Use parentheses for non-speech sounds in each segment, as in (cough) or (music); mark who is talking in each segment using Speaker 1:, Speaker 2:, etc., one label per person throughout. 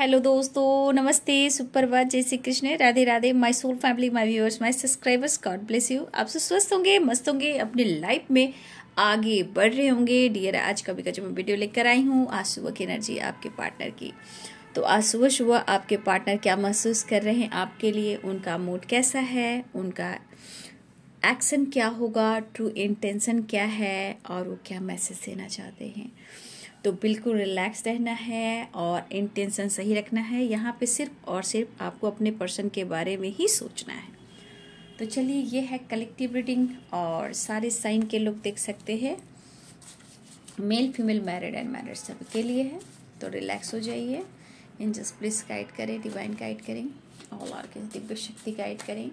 Speaker 1: Hello दोस्तों, नमस्ते, सुप्रभात, जय Shri Krishna, Radhe Radhe my soul family my viewers my subscribers God bless you आप सब स्वस्थ होंगे, मस्त होंगे, अपनी लाइफ में आगे बढ़ रहे होंगे। डियर आज कभी का जो मैं वीडियो लेकर आई हूँ, आज सुबह की एनर्जी आपके पार्टनर की। तो आज सुबह सुबह आपके पार्टनर क्या महसूस कर रहे हैं आपके लिए? उनका मूड कैसा है? उनका एक्शन क्या होगा? ट्रू इंटेंशन क्या है? और वो क्या मैसेज देना चाहते हैं? तो बिल्कुल रिलैक्स रहना है और इंटेंशन सही रखना है। यहाँ पे सिर्फ़ और सिर्फ़ आपको अपने पर्सन के बारे में ही सोचना है। तो चलिए, ये है कलेक्टिव रीडिंग और सारे साइन के लोग देख सकते हैं। Male female married and married सब के लिए है। तो रिलैक्स हो जाइए। इन जस्ट प्लीज़ गाइड करें डिवाइन गाइड करें ऑल आर के दिव्य शक्ति गाइड करें।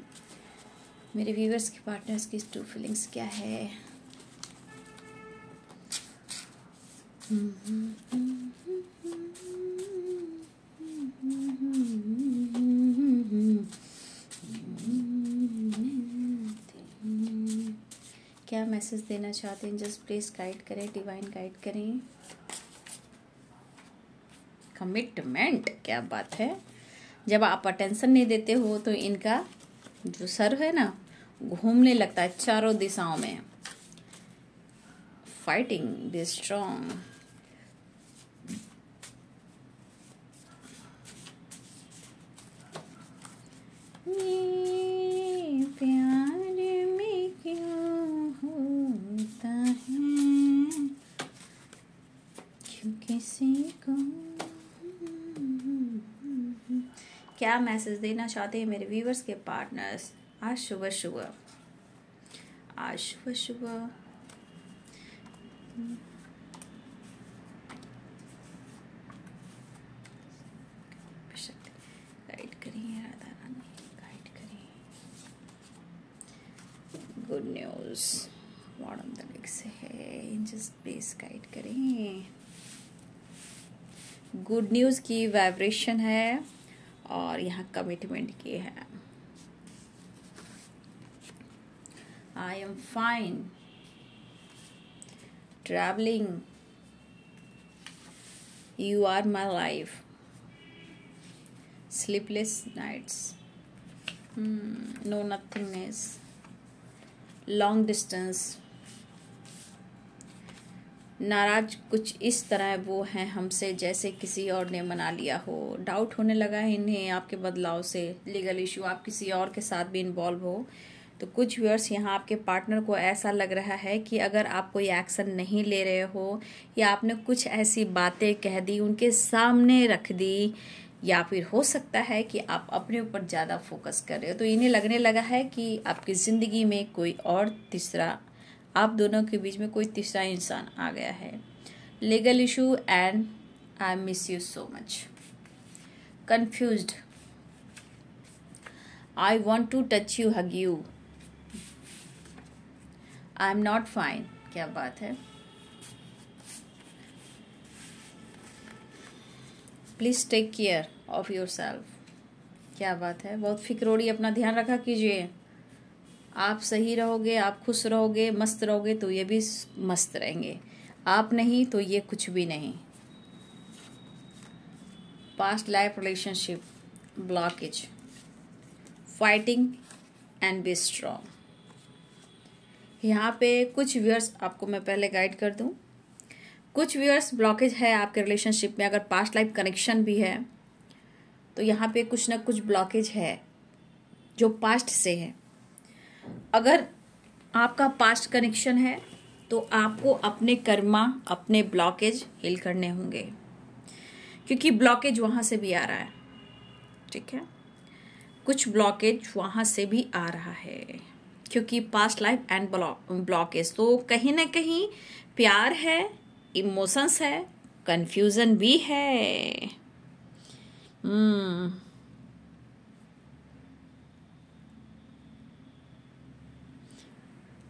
Speaker 1: मेरे व्यूवर्स के पार्टनर्स की टू फीलिंग्स क्या है? क्या मैसेज देना चाहते हैं? जस्ट प्लीज़ गाइड करें डिवाइन गाइड करें। कमिटमेंट क्या बात है? जब आप अटेंशन नहीं देते हो तो इनका जो सर है ना, घूमने लगता है चारों दिशाओं में। फाइटिंग बी स्ट्रॉन्ग प्यार में क्यों होता है क्यों किसी को क्या मैसेज देना चाहते हैं मेरे व्यूवर्स के पार्टनर्स। आज सुबह सुबह आज सुबह करिए गुड न्यूज़ मॉडर्न तरीक से है। जस्ट प्लीज़ गाइड करें। गुड न्यूज़ की वाइब्रेशन है। और यहाँ कमिटमेंट किए हैं। I am fine travelling you are my life sleepless nights no nothing is long distance नाराज़ कुछ इस तरह वो हैं हमसे, जैसे किसी और ने मना लिया हो। डाउट होने लगा है इन्हें आपके बदलाव से। लीगल इशू आप किसी और के साथ भी इन्वॉल्व हो। तो कुछ व्यूअर्स यहाँ आपके पार्टनर को ऐसा लग रहा है कि अगर आप कोई एक्शन नहीं ले रहे हो, या आपने कुछ ऐसी बातें कह दी, उनके सामने रख दी, या फिर हो सकता है कि आप अपने ऊपर ज़्यादा फोकस कर रहे हो। तो इन्हें लगने लगा है कि आपकी ज़िंदगी में कोई और तीसरा आप दोनों के बीच में कोई तीसरा इंसान आ गया है। Legal issue and I miss you so much confused I want to touch you hug you I am not fine क्या बात है? Please take care of your self क्या बात है? बहुत फिक्रोड़ी अपना ध्यान रखा कीजिए। आप सही रहोगे, आप खुश रहोगे, मस्त रहोगे तो ये भी मस्त रहेंगे। आप नहीं तो ये कुछ भी नहीं। Past life relationship blockage fighting and be strong यहाँ पे कुछ व्यूअर्स आपको मैं पहले गाइड कर दूँ। कुछ व्यूअर्स ब्लॉकेज है आपके रिलेशनशिप में, अगर पास्ट लाइफ कनेक्शन भी है तो यहाँ पे कुछ ना कुछ ब्लॉकेज है, जो पास्ट से है। अगर आपका पास्ट कनेक्शन है तो आपको अपने कर्मा अपने ब्लॉकेज हिल करने होंगे। क्योंकि ब्लॉकेज वहाँ से भी आ रहा है, ठीक है? कुछ ब्लॉकेज वहाँ से भी आ रहा है, क्योंकि पास्ट लाइफ एंड ब्लॉकेज तो कहीं ना कहीं प्यार है इमोशंस है कंफ्यूजन भी है। हम्म।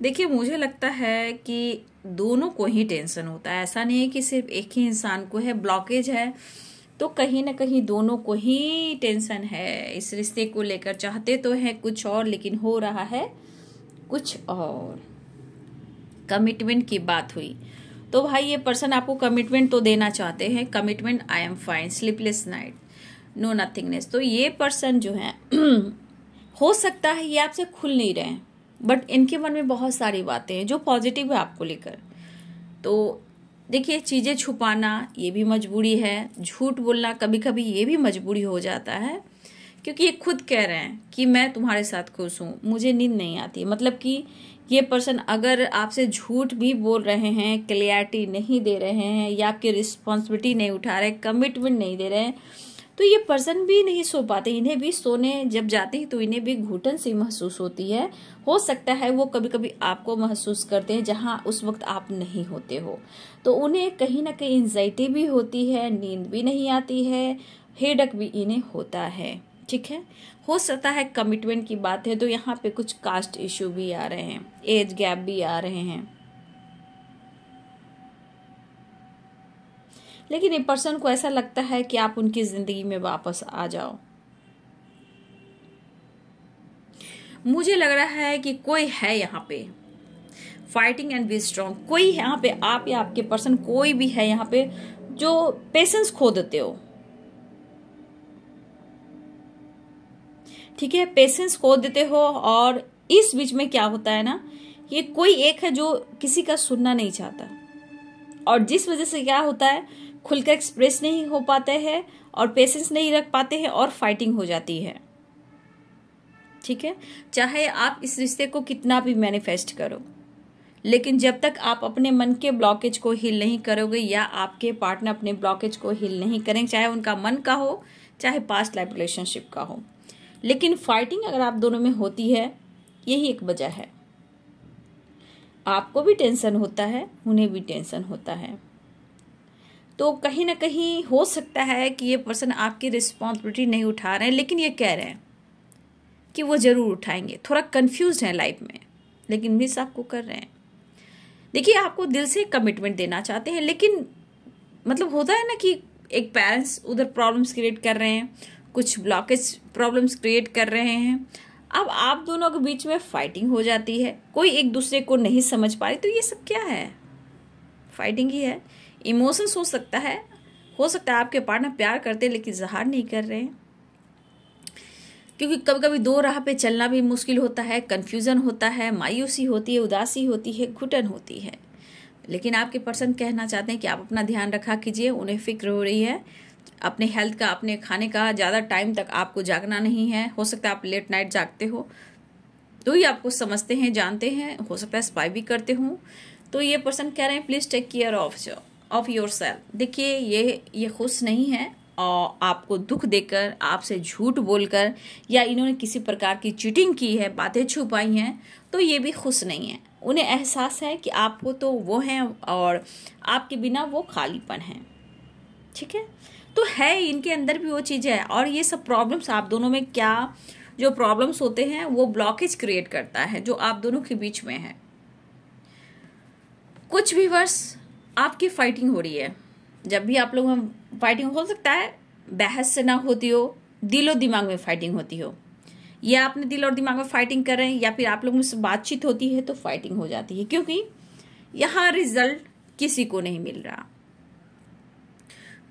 Speaker 1: देखिए, मुझे लगता है कि दोनों को ही टेंशन होता है। ऐसा नहीं है कि सिर्फ़ एक ही इंसान को है, ब्लॉकेज है। तो कहीं ना कहीं दोनों को ही टेंशन है। इस रिश्ते को लेकर चाहते तो है कुछ और, लेकिन हो रहा है कुछ और। कमिटमेंट की बात हुई। तो भाई, ये पर्सन आपको कमिटमेंट तो देना चाहते हैं। Commitment I am fine sleepless night no nothingness तो ये पर्सन जो है, (clears throat) हो सकता है ये आपसे खुल नहीं रहे बट इनके मन में बहुत सारी बातें हैं जो पॉजिटिव है आपको लेकर। तो देखिए, चीज़ें छुपाना ये भी मजबूरी है। झूठ बोलना कभी कभी ये भी मजबूरी हो जाता है, क्योंकि ये खुद कह रहे हैं कि मैं तुम्हारे साथ खुश हूँ, मुझे नींद नहीं आती। मतलब कि ये पर्सन अगर आपसे झूठ भी बोल रहे हैं क्लियरिटी नहीं दे रहे हैं, या आपकी रिस्पॉन्सिबिलिटी नहीं उठा रहे कमिटमेंट नहीं दे रहे हैं तो ये पर्सन भी नहीं सो पाते, इन्हें भी सोने जब जाते हैं तो इन्हें भी घुटन सी महसूस होती है। हो सकता है वो कभी कभी आपको महसूस करते हैं जहाँ उस वक्त आप नहीं होते हो। तो उन्हें कहीं ना कहीं एंजाइटी भी होती है, नींद भी नहीं आती है हेडक भी इन्हें होता है। ठीक है? हो सकता है कमिटमेंट की बात है तो यहाँ पे कुछ कास्ट इश्यू भी आ रहे हैं एज गैप भी आ रहे हैं। लेकिन एक पर्सन को ऐसा लगता है कि आप उनकी ज़िंदगी में वापस आ जाओ। मुझे लग रहा है कि कोई है यहाँ पे। फाइटिंग एंड बी स्ट्रॉन्ग कोई यहाँ पे, आप या आपके पर्सन कोई भी है यहाँ पे जो पेशेंस खो देते हो। ठीक है? पेशेंस खो देते हो और इस बीच में क्या होता है ना, ये कोई एक है जो किसी का सुनना नहीं चाहता। और जिस वजह से क्या होता है खुलकर एक्सप्रेस नहीं हो पाते हैं और पेशेंस नहीं रख पाते हैं और फाइटिंग हो जाती है। ठीक है? चाहे आप इस रिश्ते को कितना भी मैनिफेस्ट करो, लेकिन जब तक आप अपने मन के ब्लॉकेज को हिल नहीं करोगे या आपके पार्टनर अपने ब्लॉकेज को हिल नहीं करेंगे, चाहे उनका मन का हो, चाहे पास्ट लाइफ रिलेशनशिप का हो। लेकिन फाइटिंग अगर आप दोनों में होती है, यही एक वजह है। आपको भी टेंशन होता है, उन्हें भी टेंशन होता है। तो कहीं ना कहीं हो सकता है कि ये पर्सन आपकी रिस्पॉन्सिबिलिटी नहीं उठा रहे हैं, लेकिन ये कह रहे हैं कि वो ज़रूर उठाएँगे। थोड़ा कन्फ्यूज़ हैं लाइफ में, लेकिन मिस आपको कर रहे हैं। देखिए, आपको दिल से कमिटमेंट देना चाहते हैं, लेकिन मतलब होता है ना कि एक पेरेंट्स उधर प्रॉब्लम्स क्रिएट कर रहे हैं, कुछ ब्लॉकेज प्रॉब्लम्स क्रिएट कर रहे हैं। अब आप दोनों के बीच में फाइटिंग हो जाती है, कोई एक दूसरे को नहीं समझ पा रही तो ये सब क्या है? फाइटिंग ही है। इमोशंस हो सकता है। हो सकता है आपके पार्टनर प्यार करते हैं, लेकिन जहार नहीं कर रहे। हैं क्योंकि कभी कभी दो राह पे चलना भी मुश्किल होता है कन्फ्यूज़न होता है, मायूसी होती है, उदासी होती है, घुटन होती है। लेकिन आपके पर्सन कहना चाहते हैं कि आप अपना ध्यान रखा कीजिए, उन्हें फ़िक्र हो रही है। अपने हेल्थ का, अपने खाने का ज़्यादा टाइम तक आपको जागना नहीं है। हो सकता है आप लेट नाइट जागते हो। तो ही आपको समझते हैं, जानते हैं। हो सकता है स्पाई भी करते हो। तो ये पर्सन कह रहे हैं please take care of of your self देखिए, ये ये खुश नहीं है, और आपको दुख देकर, आपसे झूठ बोलकर, या इन्होंने किसी प्रकार की चीटिंग की है, बातें छुपाई हैं तो ये भी खुश नहीं है। उन्हें एहसास है कि आपको तो वो हैं, और आपके बिना वो खालीपन है। ठीक है? तो है, इनके अंदर भी वो चीज़ है, और ये सब प्रॉब्लम्स आप दोनों में क्या, जो प्रॉब्लम्स होते हैं, वो ब्लॉकेज क्रिएट करता है, जो आप दोनों के बीच में है। कुछ भी वर्ष आपकी फाइटिंग हो रही है। जब भी आप लोग में फाइटिंग हो सकता है बहस से ना होती हो, दिलो दिमाग में फाइटिंग होती हो। या अपने दिल और दिमाग में फाइटिंग कर रहे हैं, या फिर आप लोग से बातचीत होती है तो फाइटिंग हो जाती है। क्योंकि यहाँ रिज़ल्ट किसी को नहीं मिल रहा।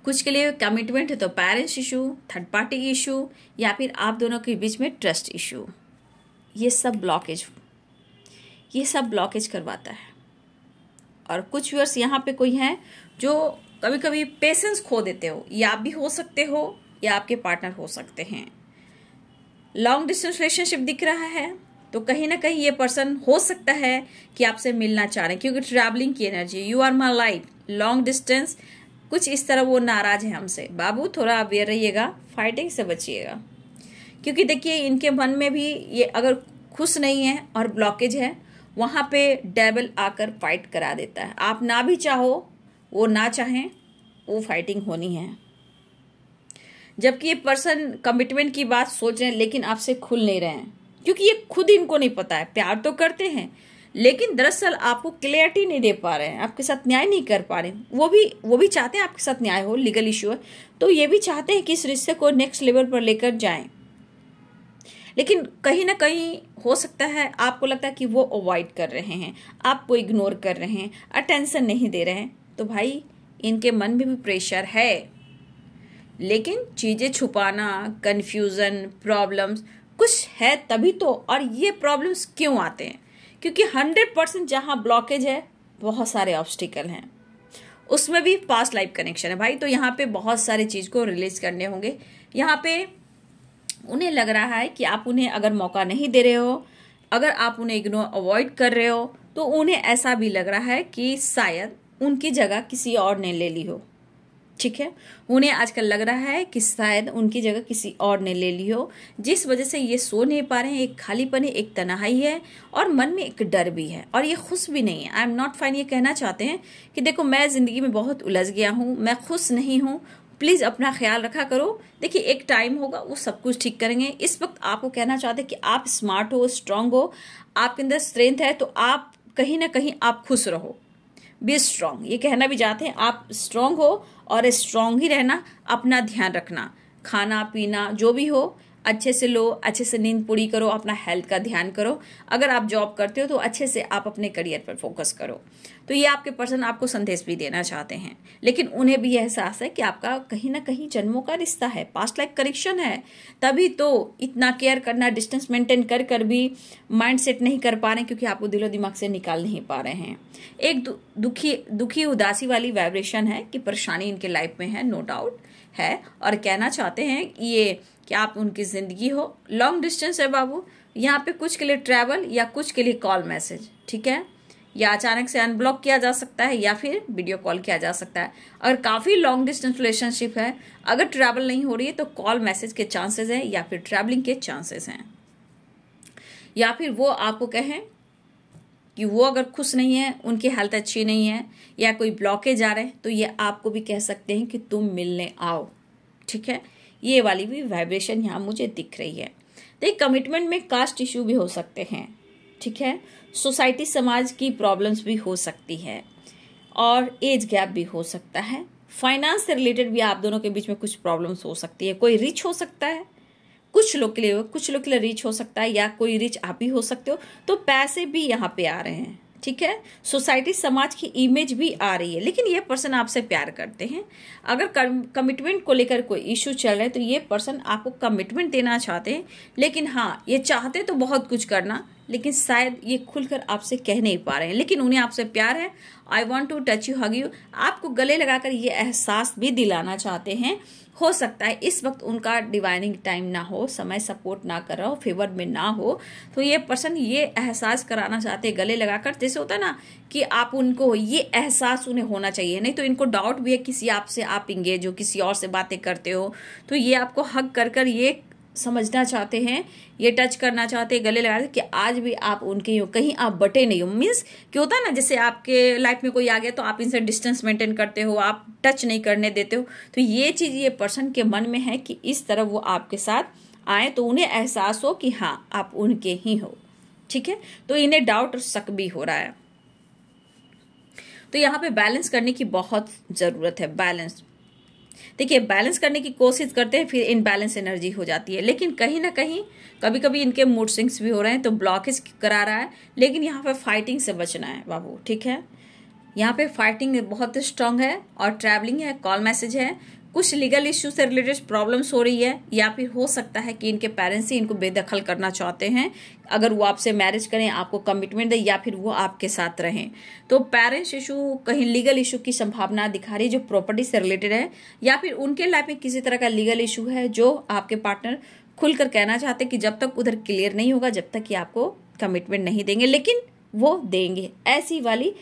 Speaker 1: कुछ के लिए कमिटमेंट है तो parents issue third party issue या फिर आप दोनों के बीच में ट्रस्ट इशू ये सब ब्लॉकेज ये सब ब्लॉकेज करवाता है। और कुछ व्यूअर्स यहाँ पे कोई हैं जो कभी कभी पेशेंस खो देते हो, या आप भी हो सकते हो, या आपके पार्टनर हो सकते हैं। लॉन्ग डिस्टेंस रिलेशनशिप दिख रहा है तो कहीं ना कहीं ये पर्सन हो सकता है कि आपसे मिलना चाह रहे हैं, क्योंकि ट्रैवलिंग की energy you are my life long distance कुछ इस तरह वो नाराज़ है हमसे। बाबू, थोड़ा अवेयर रहिएगा फाइटिंग से बचिएगा। क्योंकि देखिए, इनके मन में भी ये अगर खुश नहीं है और ब्लॉकेज है वहाँ पे डेबल आकर फाइट करा देता है। आप ना भी चाहो, वो ना चाहें, वो फाइटिंग होनी है। जबकि ये पर्सन कमिटमेंट की बात सोच रहे हैं, लेकिन आपसे खुल नहीं रहे हैं। क्योंकि ये खुद इनको नहीं पता है। प्यार तो करते हैं, लेकिन दरअसल आपको क्लियरिटी नहीं दे पा रहे हैं। आपके साथ न्याय नहीं कर पा रहे वो भी वो भी चाहते हैं आपके साथ न्याय हो लीगल इश्यू है। तो ये भी चाहते हैं कि इस रिश्ते को नेक्स्ट लेवल पर लेकर जाएँ। लेकिन कहीं ना कहीं हो सकता है, आपको लगता है कि वो अवॉइड कर रहे हैं, आपको इग्नोर कर रहे हैं अटेंशन नहीं दे रहे हैं तो भाई इनके मन में भी प्रेशर है। लेकिन चीज़ें छुपाना कन्फ्यूज़न प्रॉब्लम्स कुछ है तभी तो और ये प्रॉब्लम्स क्यों आते हैं? क्योंकि हंड्रेड परसेंट जहाँ ब्लॉकेज है, बहुत सारे ऑब्स्टिकल हैं। उसमें भी पास्ट लाइफ कनेक्शन है भाई तो यहाँ पे बहुत सारे चीज़ को रिलीज़ करने होंगे। यहाँ पे उन्हें लग रहा है कि आप उन्हें अगर मौका नहीं दे रहे हो, अगर आप उन्हें इग्नोर अवॉइड कर रहे हो तो उन्हें ऐसा भी लग रहा है कि शायद उनकी जगह किसी और ने ले ली हो। ठीक है? उन्हें आजकल लग रहा है कि शायद उनकी जगह किसी और ने ले ली हो, जिस वजह से ये सो नहीं पा रहे हैं। एक खालीपन है, एक तनाई है और मन में एक डर भी है और ये खुश भी नहीं है। आई एम नॉट फाइन ये कहना चाहते हैं कि देखो, मैं ज़िंदगी में बहुत उलझ गया हूँ, मैं खुश नहीं हूँ प्लीज़ अपना ख्याल रखा करो। देखिए, एक टाइम होगा, वो सब कुछ ठीक करेंगे। इस वक्त आपको कहना चाहते हैं कि आप स्मार्ट हो स्ट्रांग हो, आपके अंदर स्ट्रेंथ है तो आप कहीं ना कहीं आप खुश रहो। बी स्ट्रांग ये कहना भी चाहते हैं, आप स्ट्रांग हो और स्ट्रांग ही रहना, अपना ध्यान रखना। खाना, पीना, जो भी हो अच्छे से लो, अच्छे से नींद पूरी करो, अपना हेल्थ का ध्यान करो। अगर आप जॉब करते हो तो अच्छे से आप अपने करियर पर फोकस करो। तो ये आपके पर्सन आपको संदेश भी देना चाहते हैं। लेकिन उन्हें भी एहसास है कि आपका कहीं ना कहीं जन्मों का रिश्ता है पास्ट लाइफ कनेक्शन है। तभी तो इतना केयर करना डिस्टेंस मेंटेन कर कर भी माइंड सेट नहीं कर पा रहे क्योंकि आपको दिलो दिमाग से निकाल नहीं पा रहे हैं। एक दुखी दुखी, उदासी वाली वाइब्रेशन है कि परेशानी इनके लाइफ में है नो डाउट है और कहना चाहते हैं ये कि आप उनकी ज़िंदगी हो। लॉन्ग डिस्टेंस है बाबू। यहाँ पे कुछ के लिए ट्रैवल या कुछ के लिए कॉल मैसेज ठीक है? या अचानक से अनब्लॉक किया जा सकता है या फिर वीडियो कॉल किया जा सकता है। अगर काफ़ी लॉन्ग डिस्टेंस रिलेशनशिप है, अगर ट्रैवल नहीं हो रही है तो कॉल मैसेज के चांसेस हैं या फिर ट्रैवलिंग के चांसेस हैं। या फिर वो आपको कहें कि वो अगर खुश नहीं है, उनकी हेल्थ अच्छी नहीं है, या कोई ब्लॉकेज आ रहे हैं तो ये आपको भी कह सकते हैं कि तुम मिलने आओ। ठीक है? ये वाली भी वाइब्रेशन यहाँ मुझे दिख रही है। तो देखिए कमिटमेंट में कास्ट इश्यू भी हो सकते हैं। ठीक है? सोसाइटी समाज की प्रॉब्लम्स भी हो सकती है। और एज गैप भी हो सकता है। फाइनेंस से रिलेटेड भी आप दोनों के बीच में कुछ प्रॉब्लम्स हो सकती है। कोई रिच हो सकता है कुछ लोग के लिए, कुछ लोग के लिए रिच हो सकता है या कोई रिच आप भी हो सकते हो तो पैसे भी यहाँ पे आ रहे हैं, ठीक है? सोसाइटी समाज की इमेज भी आ रही है, लेकिन ये पर्सन आपसे प्यार करते हैं। अगर कमिटमेंट को लेकर कोई इश्यू चल रहा है तो ये पर्सन आपको कमिटमेंट देना चाहते हैं, लेकिन हाँ ये चाहते तो बहुत कुछ करना लेकिन शायद ये खुलकर आपसे कह नहीं पा रहे हैं। लेकिन उन्हें आपसे प्यार है। I want to touch you hug you आपको गले लगाकर ये एहसास भी दिलाना चाहते हैं। हो सकता है इस वक्त उनका डिवाइनिंग टाइम ना हो, समय सपोर्ट ना कर रहा हो फेवर में ना हो। तो ये पर्सन ये एहसास कराना चाहते हैं, गले लगाकर। जैसे होता है ना कि आप उनको ये एहसास उन्हें होना चाहिए। नहीं तो इनको डाउट भी है, किसी आपसे आप इंगेज हो, किसी और से बातें करते हो। तो ये आपको हक कर कर ये समझना चाहते हैं, ये टच करना चाहते हैं, गले लगा कि आज भी आप उनके हो कहीं आप बटे नहीं हो। मीन्स क्या होता है ना, जैसे आपके लाइफ में कोई आ गया तो आप इनसे डिस्टेंस मेंटेन करते हो, आप टच नहीं करने देते हो। तो ये चीज़, ये पर्सन के मन में है कि इस तरह वो आपके साथ आए तो उन्हें एहसास हो कि हाँ आप उनके ही हो। ठीक है? तो इन्हें डाउट और शक भी हो रहा है। तो यहाँ पे बैलेंस करने की बहुत ज़रूरत है। बैलेंस देखिए बैलेंस करने की कोशिश करते हैं, फिर इनबैलेंस एनर्जी हो जाती है। लेकिन कहीं ना कहीं कभी कभी इनके मूड स्विंग्स भी हो रहे हैं तो ब्लॉकेज करा रहा है। लेकिन यहाँ पे फाइटिंग से बचना है, बाबू, ठीक है? यहाँ पे फाइटिंग बहुत स्ट्रांग है और ट्रैवलिंग है कॉल मैसेज है। कुछ लीगल इश्यू से रिलेटेड प्रॉब्लम्स हो रही है, या फिर हो सकता है कि इनके पेरेंट्स ही इनको बेदखल करना चाहते हैं अगर वो आपसे मैरिज करें, आपको कमिटमेंट दें या फिर वो आपके साथ रहें। तो पेरेंट्स इशू कहीं लीगल इशू की संभावना दिखा रही है, जो प्रॉपर्टी से रिलेटेड है, या फिर उनके लाइफ में किसी तरह का लीगल इशू है, जो आपके पार्टनर खुलकर कहना चाहते कि जब तक उधर क्लियर नहीं होगा, जब तक कि आपको कमिटमेंट नहीं देंगे, लेकिन वो देंगे। ऐसी वाली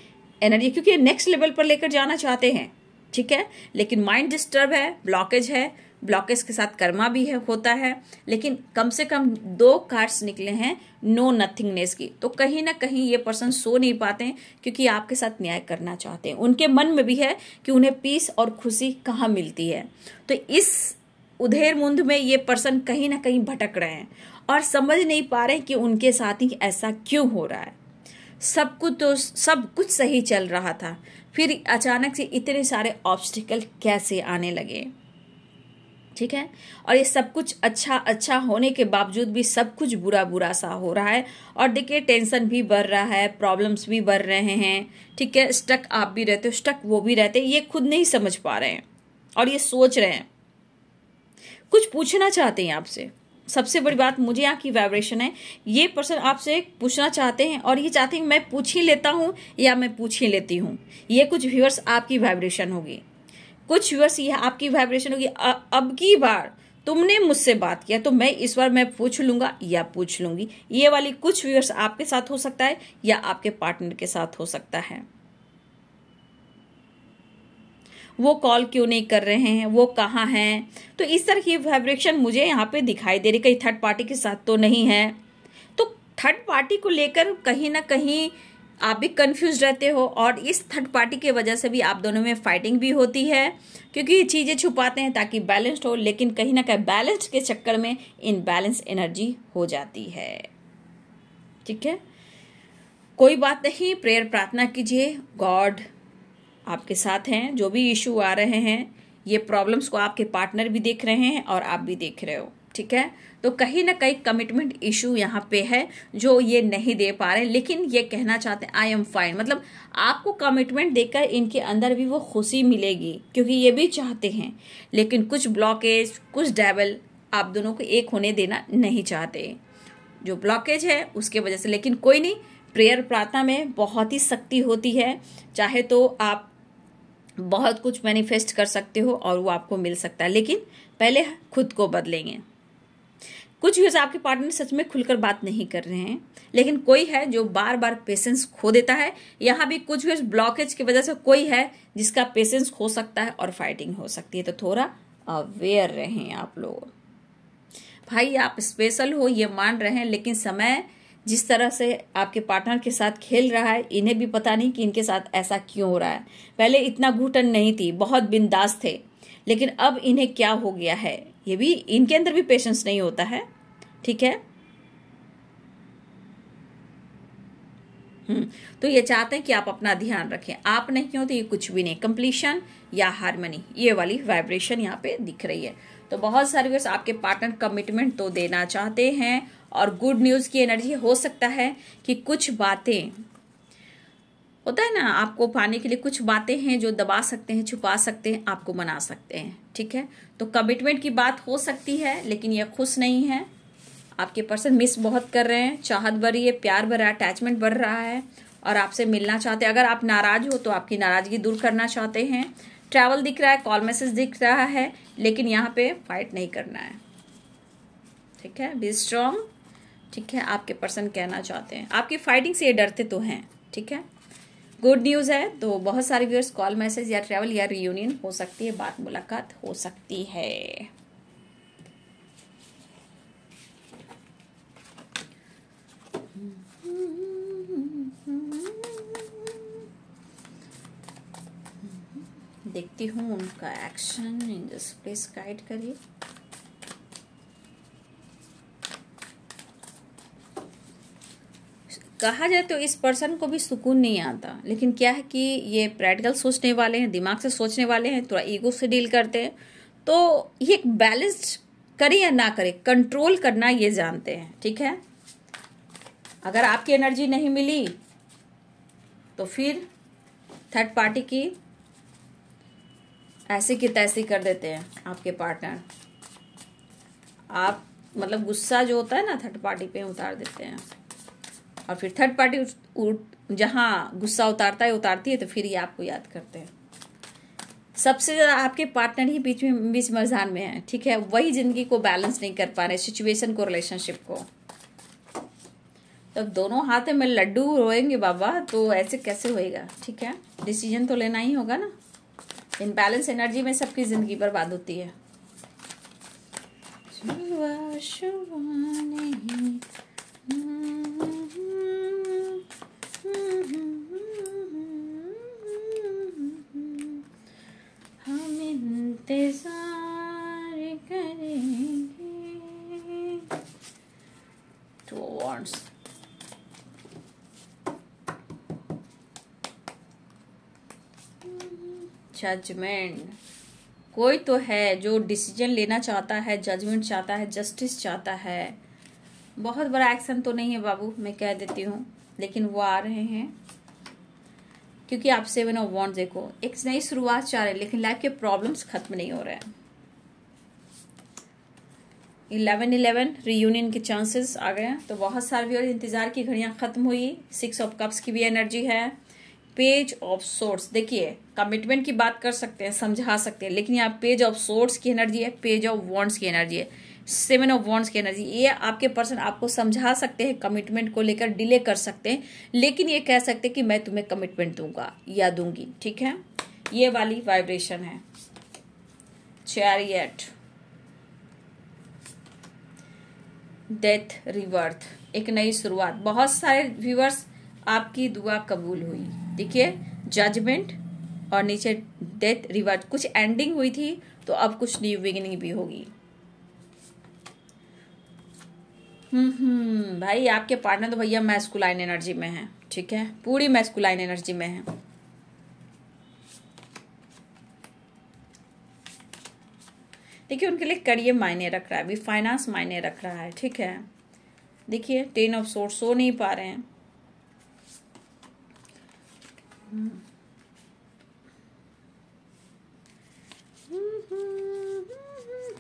Speaker 1: एनर्जी क्योंकि नेक्स्ट लेवल पर लेकर जाना चाहते हैं, ठीक है? लेकिन माइंड डिस्टर्ब है ब्लॉकेज है ब्लॉकेज के साथ कर्मा भी है, होता है, लेकिन कम से कम दो कार्ड्स निकले हैं नो नथिंगनेस की। तो कहीं ना कहीं ये पर्सन सो नहीं पाते हैं, क्योंकि आपके साथ न्याय करना चाहते हैं। उनके मन में भी है कि उन्हें पीस और खुशी कहाँ मिलती है। तो इस उधेर मुंद में ये पर्सन कहीं ना कहीं भटक रहे हैं और समझ नहीं पा रहे कि उनके साथ ही ऐसा क्यों हो रहा है। सब कुछ तो सब कुछ सही चल रहा था। फिर अचानक से इतने सारे ऑब्स्टिकल कैसे आने लगे? ठीक है? और ये सब कुछ अच्छा अच्छा होने के बावजूद भी सब कुछ बुरा बुरा सा हो रहा है। और देखिए, टेंशन भी बढ़ रहा है, प्रॉब्लम्स भी बढ़ रहे हैं, ठीक है? स्टक आप भी रहते हो, स्टक वो भी रहते ये खुद नहीं समझ पा रहे हैं और ये सोच रहे हैं। कुछ पूछना चाहते हैं आपसे। सबसे बड़ी बात मुझे यहाँ की वाइब्रेशन है। ये पर्सन आपसे पूछना चाहते हैं और ये चाहते हैं मैं पूछ ही लेता हूँ या मैं पूछ ही लेती हूँ। ये कुछ व्यूअर्स आपकी वाइब्रेशन होगी। कुछ व्यूअर्स ये आपकी वाइब्रेशन होगी। अब की बार तुमने मुझसे बात किया तो मैं इस बार मैं पूछ लूँगा या पूछ लूँगी। ये वाली कुछ व्यूअर्स आपके साथ हो सकता है या आपके पार्टनर के साथ हो सकता है। वो कॉल क्यों नहीं कर रहे हैं? वो कहाँ हैं? तो इस तरह की वाइब्रेशन मुझे यहाँ पे दिखाई दे रही कहीं थर्ड पार्टी के साथ तो नहीं है। तो थर्ड पार्टी को लेकर कहीं ना कहीं आप भी कंफ्यूज रहते हो और इस थर्ड पार्टी की वजह से भी आप दोनों में फाइटिंग भी होती है, क्योंकि ये चीज़ें छुपाते हैं ताकि बैलेंस्ड हो, लेकिन कहीं ना कहीं बैलेंस के चक्कर में इनबैलेंस एनर्जी हो जाती है। ठीक है? कोई बात नहीं प्रेयर प्रार्थना कीजिए। गॉड आपके साथ हैं, जो भी इशू आ रहे हैं, ये प्रॉब्लम्स को आपके पार्टनर भी देख रहे हैं और आप भी देख रहे हो। ठीक है? तो कहीं ना कहीं कमिटमेंट इशू यहाँ पे है, जो ये नहीं दे पा रहे, लेकिन ये कहना चाहते हैं आई एम फाइन मतलब आपको कमिटमेंट देकर इनके अंदर भी वो खुशी मिलेगी, क्योंकि ये भी चाहते हैं। लेकिन कुछ ब्लॉकेज कुछ डेवल आप दोनों को एक होने देना नहीं चाहते। जो ब्लॉकेज है, उसके वजह से। लेकिन कोई नहीं प्रेयर प्रार्थना में बहुत ही शक्ति होती है। चाहे तो आप बहुत कुछ मैनिफेस्ट कर सकते हो और वो आपको मिल सकता है। लेकिन पहले खुद को बदलेंगे। कुछ व्यूज़ आपके पार्टनर सच में खुलकर बात नहीं कर रहे हैं। लेकिन कोई है जो बार बार पेशेंस खो देता है। यहाँ भी कुछ व्यूज़ ब्लॉकेज की वजह से कोई है जिसका पेशेंस खो सकता है और फाइटिंग हो सकती है। तो थोड़ा अवेयर रहें आप लोग। भाई, आप स्पेशल हो, ये मान रहे हैं, लेकिन समय जिस तरह से आपके पार्टनर के साथ खेल रहा है, इन्हें भी पता नहीं कि इनके साथ ऐसा क्यों हो रहा है। पहले इतना घुटन नहीं थी, बहुत बिंदास थे। लेकिन अब इन्हें क्या हो गया है? ये भी, इनके अंदर भी पेशेंस नहीं होता है। ठीक है? हम्म तो ये चाहते हैं कि आप अपना ध्यान रखें। आप नहीं हो तो ये कुछ भी नहीं। कंप्लीशन या हारमोनी ये वाली वाइब्रेशन यहाँ पे दिख रही है। तो बहुत सारे आपके पार्टनर कमिटमेंट तो देना चाहते हैं और गुड न्यूज़ की एनर्जी हो सकता है कि कुछ बातें, होता है ना, आपको पाने के लिए कुछ बातें हैं जो दबा सकते हैं, छुपा सकते हैं, आपको मना सकते हैं। ठीक है? तो कमिटमेंट की बात हो सकती है, लेकिन यह खुश नहीं है। आपके पर्सन मिस बहुत कर रहे हैं, चाहत बढ़ है, प्यार बढ़ रहा है अटैचमेंट बढ़ रहा है और आपसे मिलना चाहते हैं। अगर आप नाराज़ हो तो आपकी नाराज़गी दूर करना चाहते हैं। ट्रैवल दिख रहा है कॉल मैसेज दिख रहा है, लेकिन यहाँ पे फाइट नहीं करना है। ठीक है? बी स्ट्रॉन्ग ठीक है? आपके पर्सन कहना चाहते हैं। आपकी फाइटिंग से ये डरते तो हैं। ठीक है? गुड न्यूज़ है तो बहुत सारे व्यूअर्स कॉल मैसेज या ट्रैवल या रियूनियन हो सकती है, बात मुलाकात हो सकती है। देखती हूँ उनका action in this please guide करिए। कहा जाए तो इस पर्सन को भी सुकून नहीं आता, लेकिन क्या है कि ये प्रैक्टिकल सोचने वाले हैं, दिमाग से सोचने वाले हैं, थोड़ा ईगो से डील करते हैं। तो ये एक बैलेंस्ड करे या ना करे कंट्रोल करना ये जानते हैं, ठीक है? अगर आपकी एनर्जी नहीं मिली तो फिर थर्ड पार्टी की ऐसी की तैसी कर देते हैं आपके पार्टनर आप मतलब गुस्सा जो होता है ना थर्ड पार्टी पे उतार देते हैं। और फिर थर्ड पार्टी जहाँ गुस्सा उतारता है, उतारती है तो फिर ये आपको याद करते हैं। सबसे ज़्यादा आपके पार्टनर ही बीच में, बीच मजान में है, ठीक है? वही ज़िंदगी को बैलेंस नहीं कर पा रहे सिचुएशन को रिलेशनशिप को। तो दोनों हाथ में लड्डू रोएँगे बाबा तो ऐसे कैसे होएगा, ठीक है? डिसीज़न तो लेना ही होगा ना। इन बैलेंस एनर्जी में सबकी ज़िंदगी बर्बाद होती है। शुवा शुवा नहीं जजमेंट कोई तो है जो डिसीज़न लेना चाहता है जजमेंट चाहता है जस्टिस चाहता है। बहुत बड़ा एक्शन तो नहीं है बाबू, मैं कह देती हूँ। लेकिन वो आ रहे हैं। क्योंकि आप सेवन ऑफ़ वॉन्ट देखो। एक नई शुरुआत चाह रहे हैं, लेकिन लाइफ के प्रॉब्लम्स खत्म नहीं हो रहे हैं। इलेवन इलेवन रीयूनियन के चांसेस आ गए हैं। तो बहुत सारे इंतज़ार की घड़ियाँ खत्म हुई। सिक्स ऑफ़ कप्स की भी एनर्जी है। पेज ऑफ़ सोर्स देखिए कमिटमेंट की बात कर सकते हैं, समझा सकते हैं, लेकिन यहाँ पेज ऑफ़ सोर्स की एनर्जी है, पेज ऑफ़ वॉन्ट्स की एनर्जी है। सेवन ऑफ़ वॉन्ट्स की एनर्जी ये आपके पर्सन आपको समझा सकते हैं कमिटमेंट को लेकर डिले कर सकते हैं, लेकिन ये कह सकते हैं कि मैं तुम्हें कमिटमेंट दूँगा, या दूँगी, ठीक है? ये वाली वाइब्रेशन है। चैरियट डेथ रिवर्थ एक नई शुरुआत। बहुत सारे व्यूवर्स आपकी दुआ कबूल हुई। देखिए जजमेंट और नीचे डेथ रिवर्थ कुछ एंडिंग हुई थी तो अब कुछ न्यू बिगिनिंग भी होगी। हम्म हम्म भाई आपके पार्टनर तो भैया मैस्कुलाइन एनर्जी में है, ठीक है? पूरी मैस्कुलाइन एनर्जी में है। देखिए, उनके लिए करियर मायने रख रहा है, अभी फाइनेंस मायने रख रहा है, ठीक है? देखिए टेन ऑफ़ सोर्स सो नहीं पा रहे हैं।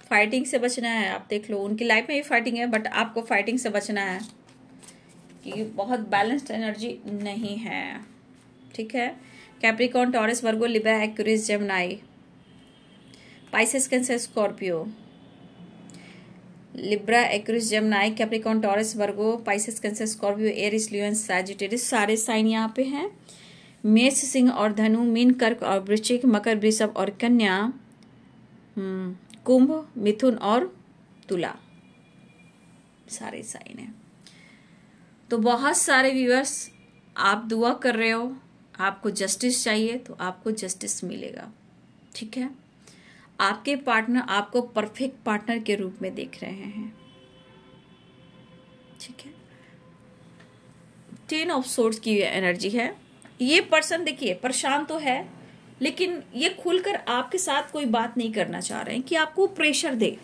Speaker 1: फाइटिंग से बचना है, आप देख लो, उनकी लाइफ में भी फाइटिंग है बट आपको फाइटिंग से बचना है कि बहुत बैलेंस्ड एनर्जी नहीं है। ठीक है? Capricorn Taurus Virgo Libra Aquarius Gemini Pisces Cancer Scorpio Libra Aquarius Gemini Capricorn Taurus Virgo Pisces Cancer Scorpio Aries Sagittarius सारे साइन यहाँ पे हैं। मेष सिंह और धनु मीन कर्क और वृश्चिक मकर वृषभ और कन्या हम्म, कुंभ मिथुन और तुला। सारे साइन है। तो बहुत सारे व्यूअर्स आप दुआ कर रहे हो आपको जस्टिस चाहिए तो आपको जस्टिस मिलेगा। ठीक है? आपके पार्टनर आपको परफेक्ट पार्टनर के रूप में देख रहे हैं। ठीक है? टेन ऑफ़ सोर्स की एनर्जी है। ये पर्सन देखिए, परेशान तो है, लेकिन ये खुलकर आपके साथ कोई बात नहीं करना चाह रहे हैं कि आपको प्रेशर दे।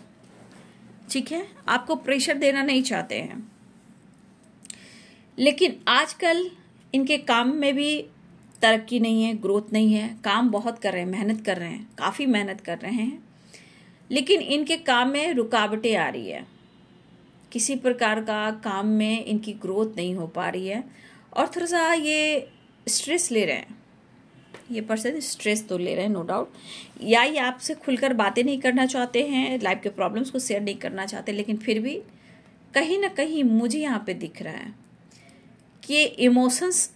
Speaker 1: ठीक है? आपको प्रेशर देना नहीं चाहते हैं। लेकिन आजकल इनके काम में भी तरक्की नहीं है, ग्रोथ नहीं है, काम बहुत कर रहे हैं, मेहनत कर रहे हैं, काफ़ी मेहनत कर रहे हैं। लेकिन इनके काम में रुकावटें आ रही है। किसी प्रकार का काम में इनकी ग्रोथ नहीं हो पा रही है। और थोड़ा सा ये स्ट्रेस ले रहे हैं। ये पर्सन स्ट्रेस तो ले रहे हैं नो डाउट या ये आपसे खुलकर बातें नहीं करना चाहते हैं लाइफ के प्रॉब्लम्स को शेयर नहीं करना चाहते, लेकिन फिर भी कहीं ना कहीं मुझे यहाँ पे दिख रहा है कि इमोशंस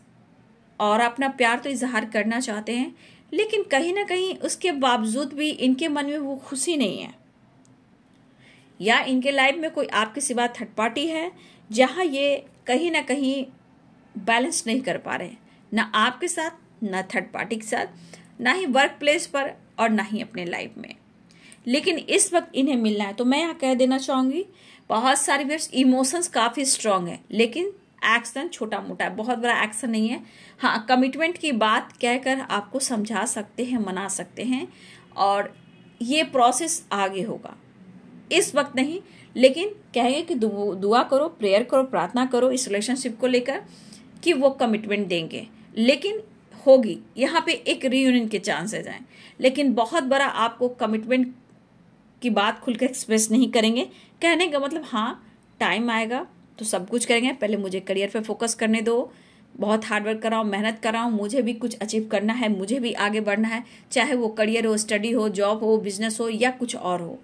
Speaker 1: और अपना प्यार तो इजहार करना चाहते हैं, लेकिन कहीं ना कहीं उसके बावजूद भी इनके मन में वो खुशी नहीं है। या इनके लाइफ में कोई आपके सिवा थर्ड पार्टी है, जहाँ ये कहीं ना कहीं बैलेंस नहीं कर पा रहे ना आपके साथ, ना थर्ड पार्टी के साथ, ना ही वर्क प्लेस पर और ना ही अपने लाइफ में। लेकिन इस वक्त इन्हें मिलना है। तो मैं यहाँ कह देना चाहूँगी, बहुत सारे व्यर्स इमोशंस काफ़ी स्ट्रांग है, लेकिन एक्शन छोटा मोटा है, बहुत बड़ा एक्शन नहीं है। हाँ कमिटमेंट की बात कहकर आपको समझा सकते हैं, मना सकते हैं, और ये प्रोसेस आगे होगा। इस वक्त नहीं, लेकिन कहेंगे कि दुआ करो प्रेयर करो, प्रार्थना करो इस रिलेशनशिप को लेकर कि वो कमिटमेंट देंगे। लेकिन होगी, यहाँ पे एक रीयूनियन के चांसेस हैं। लेकिन बहुत बड़ा आपको कमिटमेंट की बात खुलकर एक्सप्रेस नहीं करेंगे। कहने का मतलब हाँ टाइम आएगा तो सब कुछ करेंगे। पहले मुझे करियर पे फोकस करने दो, बहुत हार्ड वर्क कराओ मेहनत कराओ मुझे भी कुछ अचीव करना है, मुझे भी आगे बढ़ना है, चाहे वो करियर हो स्टडी हो जॉब हो बिज़नेस हो, या कुछ और हो।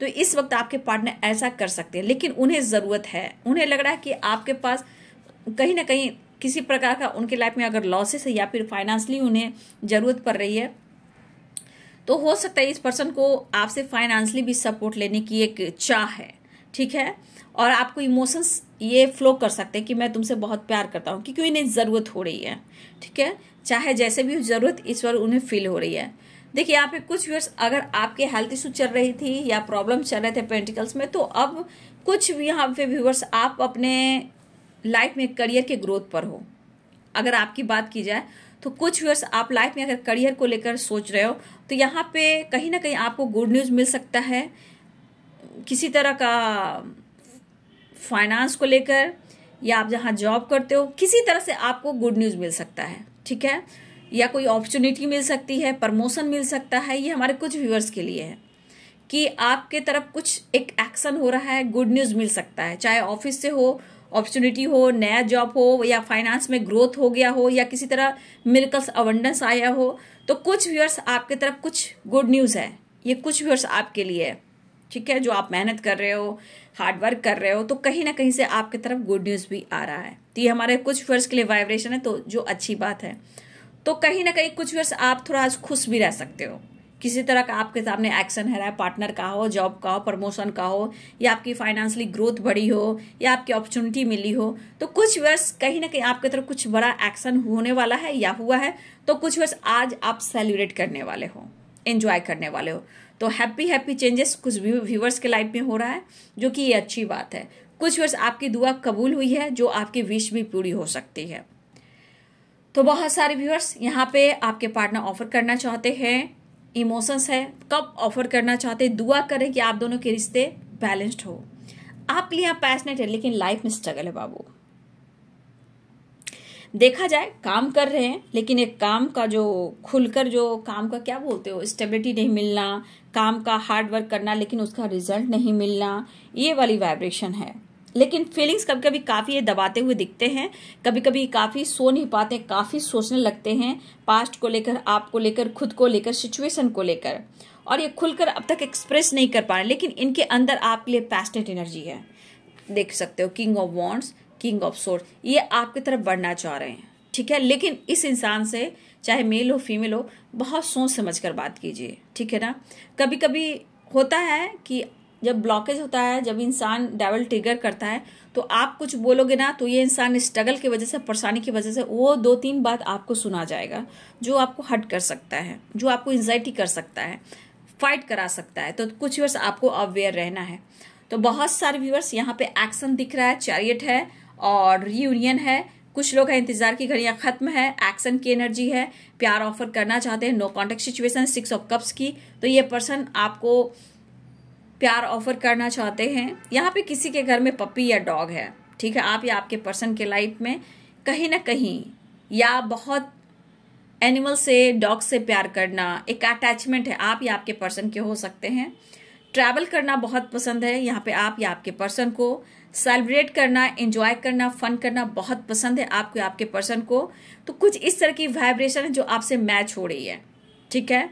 Speaker 1: तो इस वक्त आपके पार्टनर ऐसा कर सकते हैं, लेकिन उन्हें ज़रूरत है। उन्हें लग रहा है कि आपके पास कहीं ना कहीं किसी प्रकार का उनके लाइफ में अगर लॉसेस है या फिर फाइनेंशली उन्हें ज़रूरत पड़ रही है तो हो सकता है इस पर्सन को आपसे फाइनेंशली भी सपोर्ट लेने की एक चाह है, ठीक है? और आपको इमोशंस ये फ्लो कर सकते हैं कि मैं तुमसे बहुत प्यार करता हूँ क्योंकि इन्हें ज़रूरत हो रही है, ठीक है? चाहे जैसे भी ज़रूरत इस बार उन्हें फील हो रही है। देखिए, यहाँ पे कुछ व्यूअर्स अगर आपके हेल्थ इशू चल रही थी या प्रॉब्लम चल रहे थे पेंटिकल्स में तो अब कुछ यहाँ पे व्यूअर्स आप अपने लाइफ में करियर के ग्रोथ पर हो। अगर आपकी बात की जाए तो कुछ व्यूअर्स आप लाइफ में अगर करियर को लेकर सोच रहे हो तो यहाँ पे कहीं ना कहीं आपको गुड न्यूज़ मिल सकता है। किसी तरह का फाइनेंस को लेकर या आप जहाँ जॉब करते हो, किसी तरह से आपको गुड न्यूज़ मिल सकता है, ठीक है? या कोई अपॉर्चुनिटी मिल सकती है प्रमोशन मिल सकता है, ये हमारे कुछ व्यूअर्स के लिए है कि आपके तरफ़ कुछ एक एक्शन हो रहा है गुड न्यूज़ मिल सकता है, चाहे ऑफ़िस से हो अपॉर्चुनिटी हो, नया जॉब हो, या फाइनेंस में ग्रोथ हो गया हो, या किसी तरह मिलकल्स अवेंडेंस आया हो तो कुछ व्यूअर्स आपके तरफ़ कुछ गुड न्यूज़ है। ये कुछ व्यूअर्स आपके लिए है, ठीक है? जो आप मेहनत कर रहे हो हार्ड वर्क कर रहे हो तो कहीं ना कहीं से आपकी तरफ़ गुड न्यूज़ भी आ रहा है। तो ये हमारे कुछ व्यूअर्स के लिए वाइब्रेशन है तो जो अच्छी बात है। तो कहीं ना कहीं कुछ व्यूअर्स आप थोड़ा आज खुश भी रह सकते हो। किसी तरह का आपके सामने एक्शन है रहा है पार्टनर का हो जॉब का हो प्रमोशन का हो, या आपकी फाइनेंशियली ग्रोथ बढ़ी हो, या आपकी अपॉर्चुनिटी मिली हो तो कुछ वर्ष कहीं ना कहीं आपके तरफ़ कुछ बड़ा एक्शन होने वाला है या हुआ है तो कुछ वर्ष आज आप सेलिब्रेट करने वाले हो एंजॉय करने वाले हो। तो हैप्पी हैप्पी चेंजेस कुछ व्यूवर्स के लाइफ में हो रहा है, जो कि ये अच्छी बात है। कुछ वर्ष आपकी दुआ कबूल हुई है, जो आपकी विश भी पूरी हो सकती है। तो बहुत सारे व्यूअर्स यहाँ पे आपके पार्टनर ऑफ़र करना चाहते हैं। इमोशंस है, कब ऑफ़र करना चाहते दुआ करें कि आप दोनों के रिश्ते बैलेंस्ड हो। आप लिए आप पैशनेट है, लेकिन लाइफ में स्ट्रगल है बाबू। देखा जाए, काम कर रहे हैं, लेकिन एक काम का जो, खुलकर जो काम का क्या बोलते हो स्टेबिलिटी नहीं मिलना, काम का हार्ड वर्क करना, लेकिन उसका रिज़ल्ट नहीं मिलना, ये वाली वाइब्रेशन है। लेकिन फीलिंग्स कभी कभी काफ़ी ये दबाते हुए दिखते हैं कभी कभी काफ़ी सो नहीं पाते, काफ़ी सोचने लगते हैं पास्ट को लेकर आपको लेकर, खुद को लेकर सिचुएशन को लेकर। और ये खुलकर अब तक एक्सप्रेस नहीं कर पा रहे, लेकिन इनके अंदर आपके लिए पैशनेट एनर्जी है। देख सकते हो king of wands king of swords ये आपकी तरफ़ बढ़ना चाह रहे हैं, ठीक है? लेकिन इस इंसान से, चाहे मेल हो फीमेल हो, बहुत सोच समझ कर बात कीजिए, ठीक है ना? कभी कभी होता है कि जब ब्लॉकेज होता है, जब इंसान डेवल ट्रिगर करता है तो आप कुछ बोलोगे ना तो ये इंसान स्ट्रगल की वजह से, परेशानी की वजह से, वो दो तीन बात आपको सुना जाएगा, जो आपको हट कर सकता है, जो आपको एंजाइटी कर सकता है फाइट करा सकता है। तो कुछ व्यूअर्स आपको अवेयर रहना है। तो बहुत सारे व्यूअर्स यहाँ पे एक्शन दिख रहा है चैरियट है और रीयूनियन है। कुछ लोग हैं, इंतज़ार की घड़ियाँ खत्म है एक्शन की एनर्जी है, प्यार ऑफ़र करना चाहते हैं no contact situation six of cups की। तो ये पर्सन आपको प्यार ऑफ़र करना चाहते हैं, यहाँ पे किसी के घर में पपी या डॉग है, ठीक है? आप या आपके पर्सन के लाइफ में कहीं ना कहीं या बहुत एनिमल से, डॉग से प्यार करना एक अटैचमेंट है। आप या आपके पर्सन के हो सकते हैं। ट्रैवल करना बहुत पसंद है, यहाँ पे आप या आपके पर्सन को। सेलिब्रेट करना, एंजॉय करना, फन करना बहुत पसंद है आपको आपके पर्सन को। तो कुछ इस तरह की वाइब्रेशन है जो आपसे मैच हो रही है, ठीक है?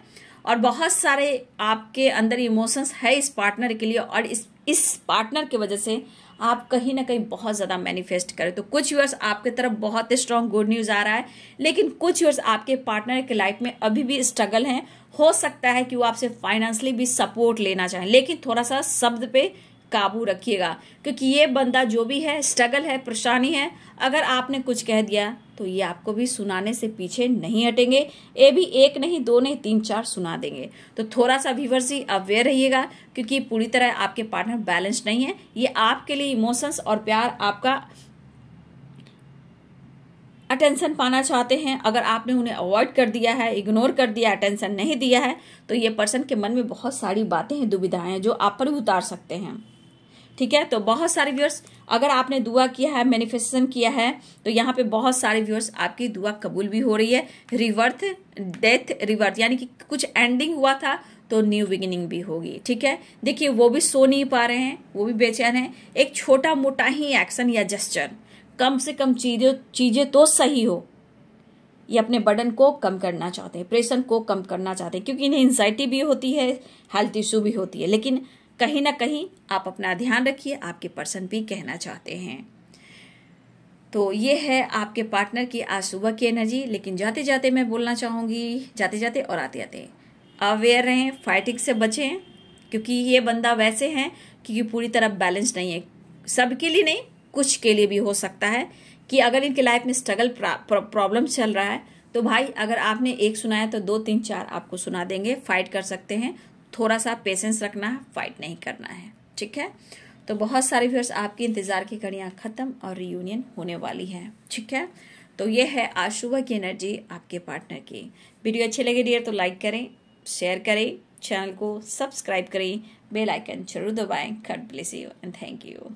Speaker 1: और बहुत सारे आपके अंदर इमोशंस है इस पार्टनर के लिए और इस इस पार्टनर की वजह से आप कहीं ना कहीं बहुत ज़्यादा मैनिफेस्ट करें। तो कुछ यूर्स आपके तरफ़ बहुत स्ट्रांग गुड न्यूज़ आ रहा है, लेकिन कुछ यूर्स आपके पार्टनर के लाइफ में अभी भी स्ट्रगल है। हो सकता है कि वो आपसे फाइनेंशियली भी सपोर्ट लेना चाहें, लेकिन थोड़ा सा शब्द पे काबू रखिएगा, क्योंकि ये बंदा जो भी है स्ट्रगल है, परेशानी है, अगर आपने कुछ कह दिया तो ये आपको भी सुनाने से पीछे नहीं हटेंगे। ये भी एक नहीं, दो नहीं, तीन, चार सुना देंगे। तो थोड़ा सा व्यूवर्स ही अवेयर रहिएगा, क्योंकि पूरी तरह आपके पार्टनर बैलेंस नहीं है। ये आपके लिए इमोशंस और प्यार आपका अटेंशन पाना चाहते हैं। अगर आपने उन्हें अवॉइड कर दिया है इग्नोर कर दिया अटेंशन नहीं दिया है तो ये पर्सन के मन में बहुत सारी बातें हैं, दुविधाएँ हैं, जो आप पर भी उतार सकते हैं। ठीक है? तो बहुत सारे व्यूअर्स अगर आपने दुआ किया है मैनिफेस्टेशन किया है तो यहाँ पे बहुत सारे व्यूअर्स आपकी दुआ कबूल भी हो रही है। रिवर्थ डेथ रिवर्थ यानी कि कुछ एंडिंग हुआ था तो न्यू बिगिनिंग भी होगी, ठीक है? देखिए, वो भी सो नहीं पा रहे हैं, वो भी बेचैन है। एक छोटा मोटा ही एक्शन या जस्चर कम से कम चीज़ें चीज़ें तो सही हो। ये अपने बर्डन को कम करना चाहते हैं प्रेशर को कम करना चाहते हैं, क्योंकि इन्हें एंजाइटी भी होती है हेल्थ इशू भी होती है, लेकिन कहीं ना कहीं आप अपना ध्यान रखिए, आपके पर्सन भी कहना चाहते हैं। तो ये है आपके पार्टनर की आज सुबह की एनर्जी, लेकिन जाते जाते मैं बोलना चाहूँगी जाते जाते और आते आते अवेयर रहें, फाइटिंग से बचें, क्योंकि ये बंदा वैसे हैं, क्योंकि पूरी तरह बैलेंस नहीं है। सबके लिए नहीं, कुछ के लिए भी हो सकता है कि अगर इनके लाइफ में स्ट्रगल प्रॉब्लम चल रहा है तो भाई अगर आपने एक सुनाया तो दो, तीन, चार आपको सुना देंगे, फाइट कर सकते हैं। थोड़ा सा पेशेंस रखना है फाइट नहीं करना है, ठीक है? तो बहुत सारे व्यूअर्स आपकी इंतज़ार की घड़ियाँ खत्म और रियूनियन होने वाली है, ठीक है? तो ये है आज सुबह की एनर्जी आपके पार्टनर की। वीडियो अच्छी लगे डियर तो लाइक करें शेयर करें चैनल को सब्सक्राइब करें बेल आइकन ज़रूर दबाएँ। God bless you and thank you